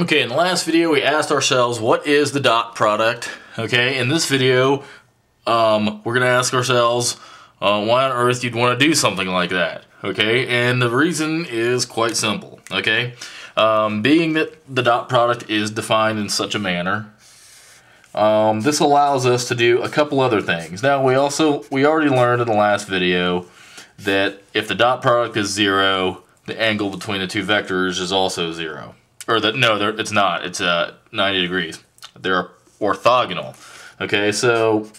Okay, in the last video we asked ourselves what is the dot product? Okay, in this video um, we're going to ask ourselves uh, why on earth you'd want to do something like that. Okay, and the reason is quite simple. Okay, um, being that the dot product is defined in such a manner, um, this allows us to do a couple other things. Now we also, we already learned in the last video that if the dot product is zero, the angle between the two vectors is also zero. Or that, no, it's not, it's uh, 90 degrees. They're orthogonal. Okay, so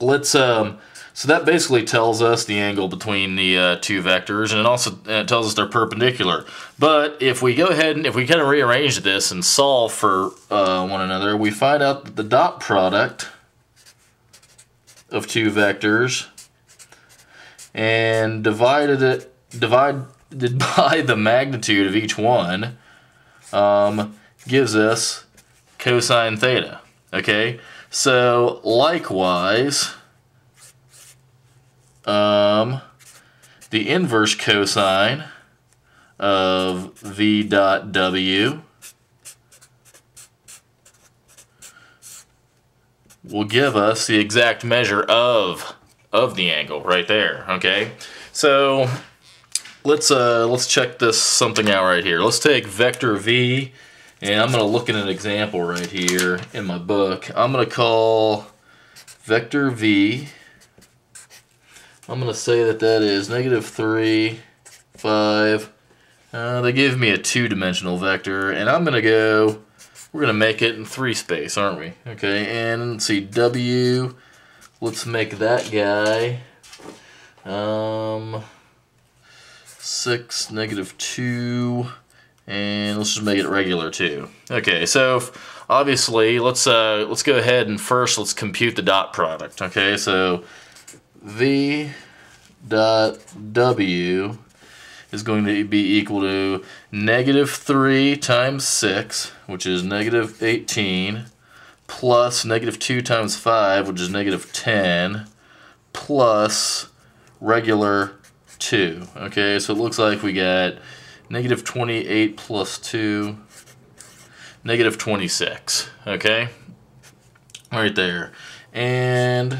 let's, um, so that basically tells us the angle between the uh, two vectors, and it also uh, tells us they're perpendicular. But if we go ahead and if we kind of rearrange this and solve for uh, one another, we find out that the dot product of two vectors and divided it divided by the magnitude of each one um, gives us cosine theta. Okay, so likewise um, the inverse cosine of V dot W will give us the exact measure of of the angle right there okay so let's uh let's check this something out right here let's take vector v and I'm gonna look at an example right here in my book I'm gonna call vector v I'm to say that that is negative 3, 5. Uh, they give me a two-dimensional vector, and I'm to go, we're to make it in three space, aren't we? Okay, and let's see, W, let's make that guy um, 6, negative 2, and let's just make it regular too. Okay, so obviously, let's uh, let's go ahead and first let's compute the dot product. Okay, so V dot W is going to be equal to negative 3 times 6, which is negative 18, plus negative 2 times 5, which is negative 10, plus regular 2. Okay, so it looks like we got negative 28 plus 2, negative 26. Okay, right there. And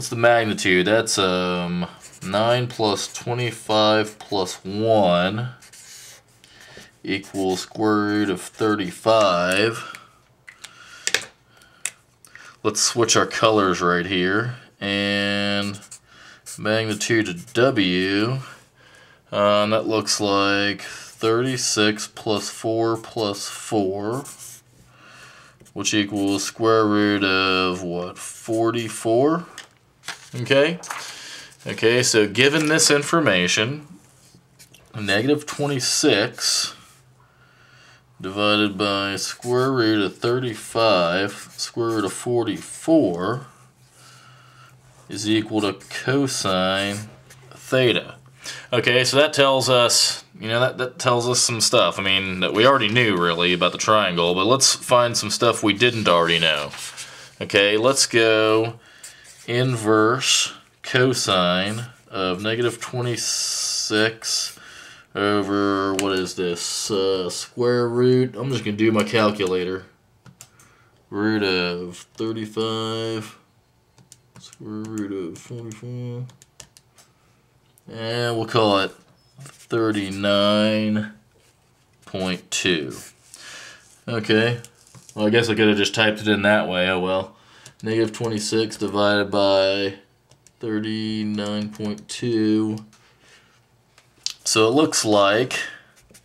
What's the magnitude? That's um 9 plus 25 plus 1 equals square root of 35. Let's switch our colors right here. And magnitude of W, uh, and that looks like 36 plus 4 plus 4, which equals square root of, what, 44? Okay? Okay, so given this information, negative 26 divided by square root of 35, square root of 44, is equal to cosine theta. Okay, so that tells us, you know, that, that tells us some stuff. I mean, that we already knew, really, about the triangle, but let's find some stuff we didn't already know. Okay, let's go inverse cosine of negative 26 over, what is this, uh, square root, I'm just going to do my calculator, root of 35, square root of 44, and we'll call it 39.2. Okay, well I guess I could have just typed it in that way, oh well. Negative 26 divided by 39.2. So it looks like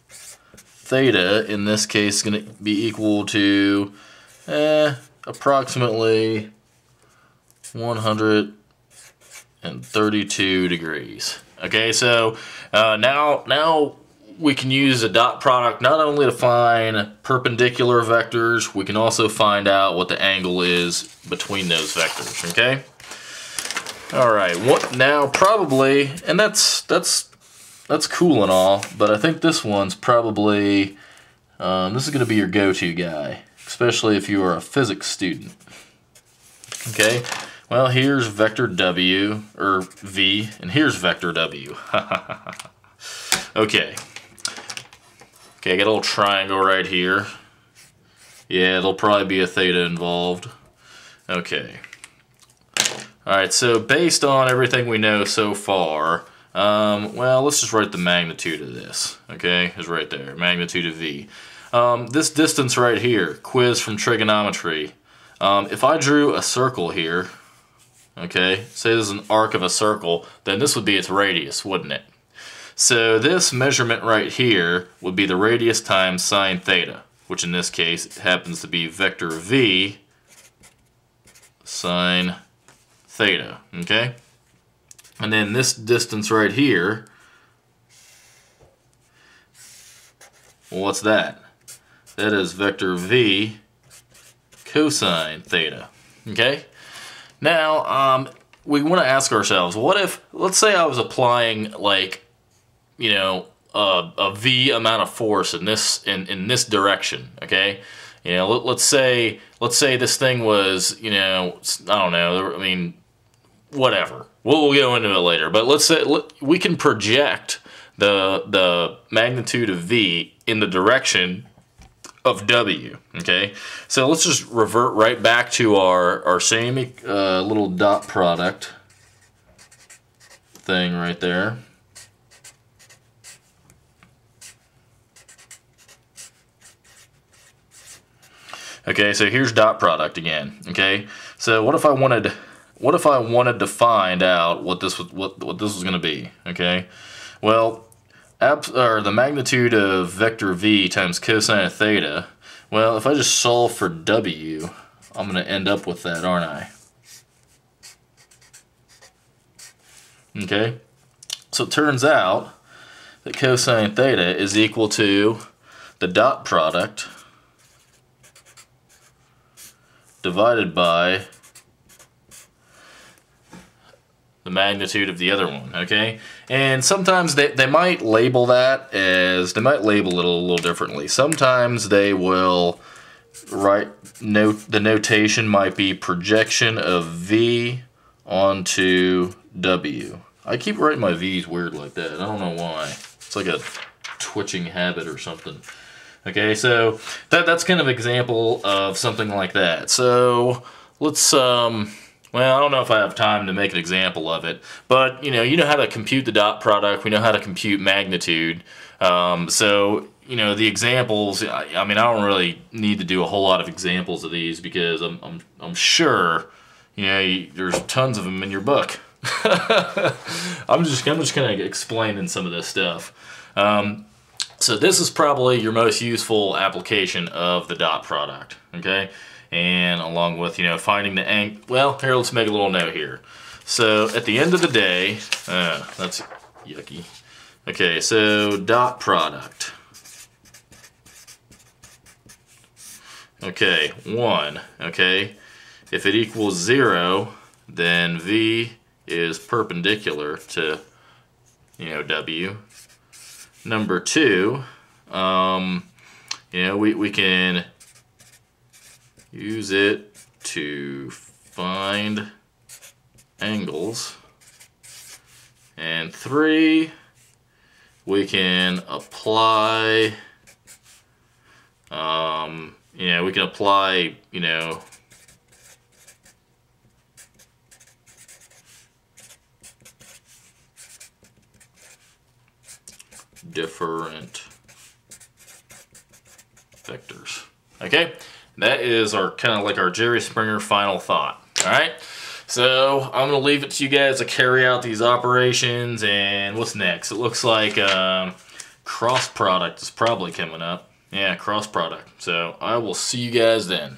theta in this case is going to be equal to eh, approximately 132 degrees. Okay, so uh, now now we can use a dot product not only to find perpendicular vectors, we can also find out what the angle is between those vectors, okay? All right, what now probably, and that's, that's, that's cool and all, but I think this one's probably, um, this is gonna be your go-to guy, especially if you are a physics student. Okay, well here's vector W, or V, and here's vector W. okay, Okay, I got a little triangle right here. Yeah, there'll probably be a theta involved. Okay. Alright, so based on everything we know so far, um, well, let's just write the magnitude of this. Okay, is right there, magnitude of V. Um, this distance right here, quiz from trigonometry. Um, if I drew a circle here, okay, say this is an arc of a circle, then this would be its radius, wouldn't it? So this measurement right here would be the radius times sine theta, which in this case happens to be vector V sine theta, okay? And then this distance right here, well, what's that? That is vector V cosine theta, okay? Now, um, we want to ask ourselves, what if, let's say I was applying like you know, a, a V amount of force in this in, in this direction, okay? You know, let, let's say let's say this thing was, you know, I don't know, I mean, whatever. We'll, we'll go into it later, but let's say let, we can project the the magnitude of V in the direction of W, okay? So let's just revert right back to our, our same uh, little dot product thing right there. Okay, so here's dot product again. Okay, so what if I wanted, what if I wanted to find out what this was, what what this was going to be? Okay, well, or the magnitude of vector v times cosine of theta. Well, if I just solve for w, I'm going to end up with that, aren't I? Okay, so it turns out that cosine theta is equal to the dot product divided by the magnitude of the other one, okay? And sometimes they, they might label that as, they might label it a little differently. Sometimes they will write, note, the notation might be projection of V onto W. I keep writing my V's weird like that. I don't know why. It's like a twitching habit or something. Okay, so that that's kind of example of something like that. So let's um well, I don't know if I have time to make an example of it, but you know, you know how to compute the dot product. We know how to compute magnitude. Um, so you know the examples. I, I, mean, I don't really need to do a whole lot of examples of these because I'm I'm, I'm sure you know you, there's tons of them in your book. I'm just I'm just kind of explaining some of this stuff. Um, so this is probably your most useful application of the dot product, okay? And along with, you know, finding the angle, well, here, let's make a little note here. So at the end of the day, uh, that's yucky. Okay, so dot product. Okay, one, okay? If it equals zero, then V is perpendicular to, you know, W. Number two, um, you know, we, we can use it to find angles. And three, we can apply, um, you know, we can apply, you know, different vectors. Okay, that is our kind of like our Jerry Springer final thought. All right, so I'm gonna leave it to you guys to carry out these operations. And what's next? It looks like um, cross product is probably coming up. Yeah, cross product. So I will see you guys then.